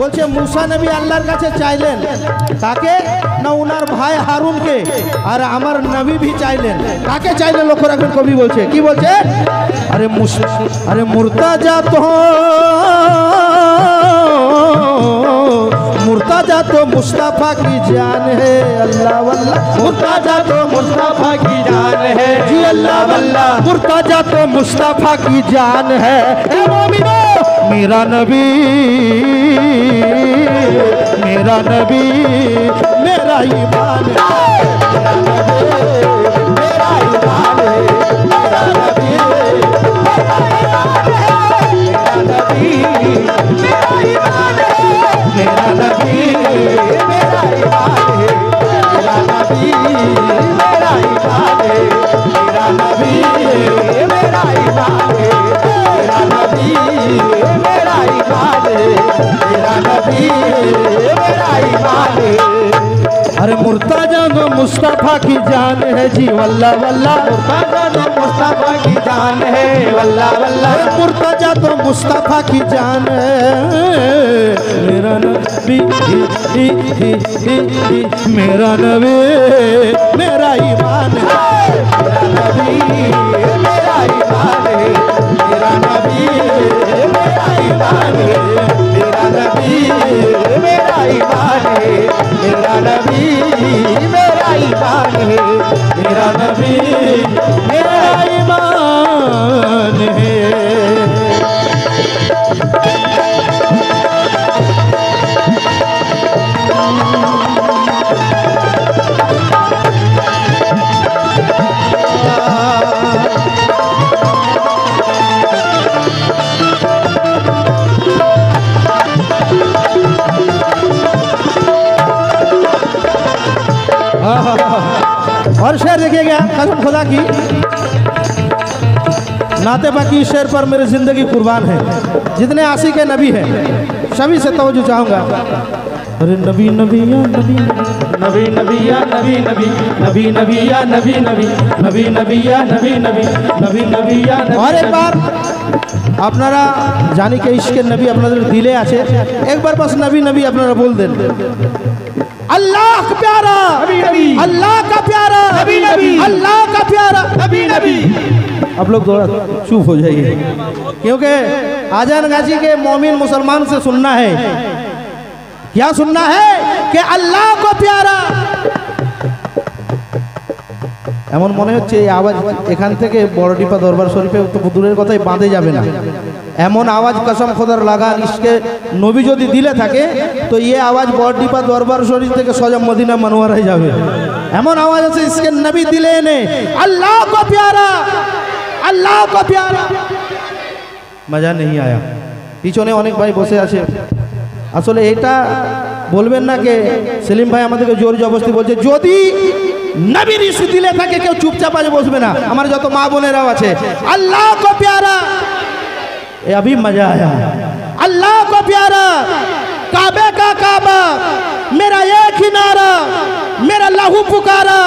বলছে মুসা নবী আল্লাহর কাছে চাইলেন তাকে না উনার ভাই হারুনকে আর আমার নবী ভি চাইলেন কাকে চাইলেন লক্ষ্য রাখবেন কবি বলছে কি বলছে আরে মুস আরে মুর্তাজা তো मुर्ताजा तो मुस्तफा की जान है अल्लाह वल्ला मुर्ताजा तो मुस्तफा की जान है जी अल्लाह वल्ला मुर्ताजा तो मुस्तफा की जान है ए मोमिनो मेरा नबी मेरा नबी, मेरा ईमान मेरा ईमान मेरा नबी मेरा नबी मेरा नबी मेरा मेरा नबी मेरा ईमान नबी मेरा ईमान मेरा नबी मेरा ईमान अरे मुर्ताजा तो मुस्तफ़ा की जान है जी वल्ला वल्ला। मुर्ताजा तो मुस्तफ़ा की जान है वल्ला वल्ला। मुर्ताजा तो मुस्तफ़ा की जान है। मेरा नबी ही, ही, ही, ही, ही, मेरा नबी मेरा ईमान है। नबी मेरा ईमान है। मेरा ईमान है मेरा नबी और शेर देखिएगा कसम खुदा की नाते बाकी शेर पर मेरी ज़िंदगी कुर्बान है जितने आशिक के नबी हैं सभी से तवज्जो चाहूँगा अरे नबी नबी या नबी नबी नबी या नबी नबी नबी नबी या नबी नबी नबी नबी या नबी नबी नबी नबी या और एक बार আপনারা জানি কে ইশকের নবী আপনাদের দিলে আছে একবার বাস নবী নবী আপনারা বল দেন अल्लाह का प्यारा नबी नबी अल्लाह का प्यारा नबी नबी अल्लाह का प्यारा नबी नबी आप लोग थोड़ा चुप हो जाइए क्योंकि आजान गाजी के मोमिन मुसलमान से सुनना है क्या सुनना है कि अल्लाह को प्यारा এমন মনে হচ্ছে এই আওয়াজ এখান থেকে বড়ডিপা দরবার শরীফে তো দূরের কথাই বাঁধে যাবে না। এমন আওয়াজ কসম খোদার লাগা ইসকে নবী যদি দিলে থাকে, তো ইয়ে আওয়াজ বড়ডিপা দরবার শরীফ থেকে সজা মদিনা মনোয়ার হয়ে যাবে। এমন আওয়াজ আছে ইসকে নবী দিলে এনে, আল্লাহ কো প্যারা, আল্লাহ কো প্যারা। মজা নেই আয়া। পিছনে অনেক ভাই বসে আছে। আসলে এটা বলবেন না কে? সেলিম ভাই আমাদেরকে জোর জবস্তি বলছে, যদি নবীর ইস্যু দিলে থাকে কেউ চুপচাপ আজ বসবে না আমার যত মা বোনেরাও আছে আল্লাহ কো প্যারা ए अभी मजा आया अल्लाह को प्यारा काबे का काबा मेरा एक ही नारा मेरा लहू पुकारा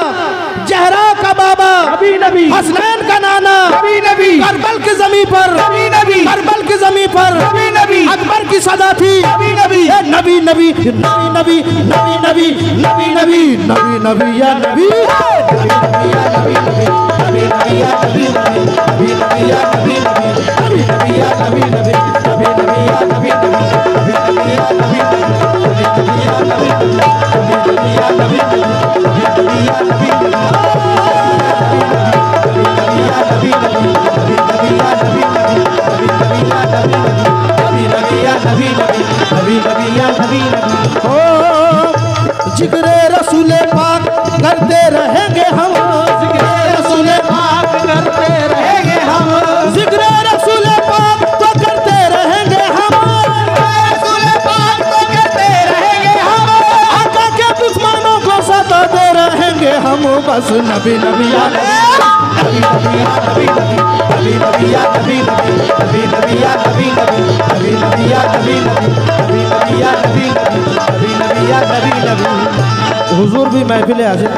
जहरा का बाबा नबी नबी हसनैन का नाना नबी नबी करबल की जमी पर नबी नबी करबल की जमी पर नबी नबी अकबर की सदा थी नबी या नबी नबी नबी नबी नबी नबी नबी नबी नबी नबी या नबी। नबी नबी या नबी नबी बस नबी नबिया नबी नबिया नबी नबी नबिया नबी नबी नबी नबिया नबी नबी नबी नबिया नबी नबी नबी नबिया नबी नबी नबिया नबी नबी हुजूर भी महफिल हाजिर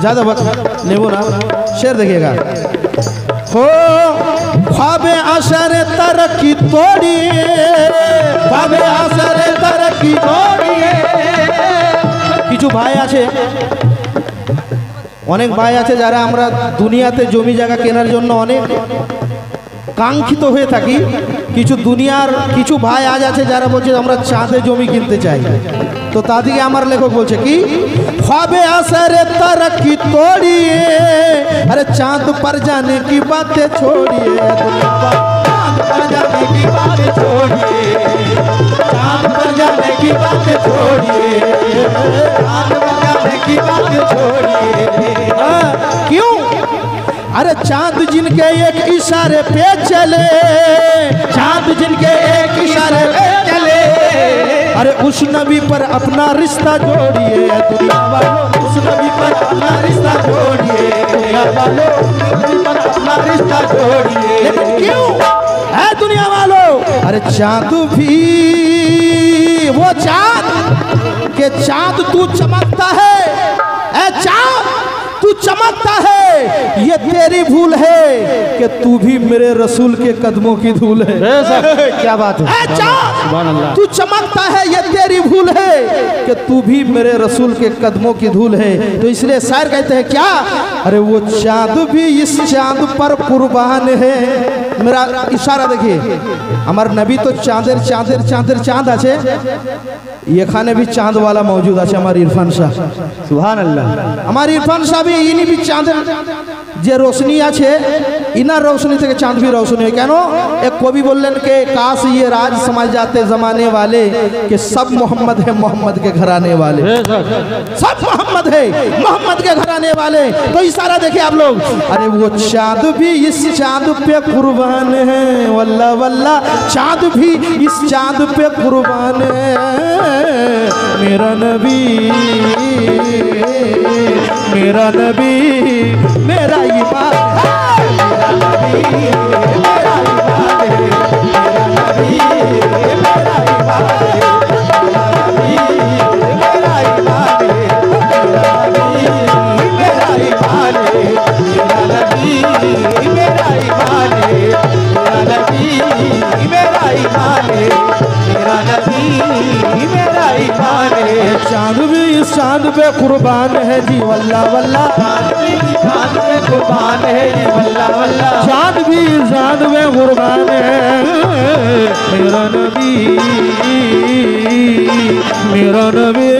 ज़्यादा वक्त नेबो ना शेर देखिएगा। हो, ख्वाब अशर तरक्की तोड़ी। ख्वाब अशर तरक्की तोड़ी। কিছু भाई आछे। অনেক ভাই আছে যারা আমরা দুনিয়াতে জমি জায়গা কেনার জন্য অনেক কাঙ্ক্ষিত হয়ে থাকি। কিছু দুনিয়ার কিছু ভাই আজ আছে যারা বলছে, আমরা চাঁদে জমি কিনতে চাই। তো তাদেরকে আমার লেখক বলছে কি? হবে আসারে তারকি আরে চাঁদ পর জানে কি বাতে আরে চাঁদ পর জানে কি বাতে চাঁদ পর জানে কি বাতে की बातें छोड़िए क्यों? अरे चाँद जिनके एक इशारे पे चले, चाँद जिनके एक इशारे पे चले। अरे उस नबी पर अपना रिश्ता जोड़िए, दुनिया वालों, उस नबी पर अपना रिश्ता जोड़िए, दुनिया वालों पर अपना रिश्ता जोड़िए। क्यों? है दुनिया वालों? अरे चाँद भी, वो चाँद। के चाँद तू चमकता है। ए चाँद तू चमकता है। ये तेरी भूल है कि तू भी मेरे रसूल के कदमों की धूल है। क्या बात है? चाँद तू चमकता है ये तेरी भूल है कि तू भी मेरे रसूल के कदमों की धूल है। तो इसलिए शायर कहते हैं क्या? अरे वो चाँद भी इस चाँद पर कुर्बान है। मेरा इशारा देखिए हमारे नबी तो चाँदेर चाँदेर चाँदेर चाँद আছে खाने भी चाँद वाला मौजूद আছে हमारे इरफान शाह। सुबह अल्लाह। हमारे इरफान शाह भी इन्हीं भी चाँदेर যে রোশনি আছে ইনার रोशनी থেকে चांद भी रोशनी है কেন एक कवि बोलन के काश ये राज समझ जाते जमाने वाले कि सब मोहम्मद है मोहम्मद के घराने वाले सब मोहम्मद है मोहम्मद के घराने वाले तो इशारा देखिए आप लोग अरे वो चांद भी इस चांद पे कुर्बान है वल्ला वल्ला चांद भी इस चांद पे कुर्बान है मेरा नबी मेरा नबी मेरा ईमान है मेरा ईमान है। मेरा नबी मेरा मेरा ईमान चाँद भी इस चाँद पे कुर्बान है जी, वल्ला वल्ला। चाँद भी इस चाँद पे कुर्बान है। जी वल्ला वल्ला चाँद भी इस चाँद पे कुर्बान है मेरा नबी मेरा नबी।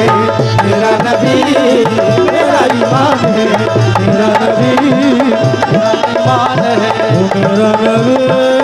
है। मेरा नबी मेरा ईमान है। मेरा नबी मेरा ईमान है। मेरा नबी।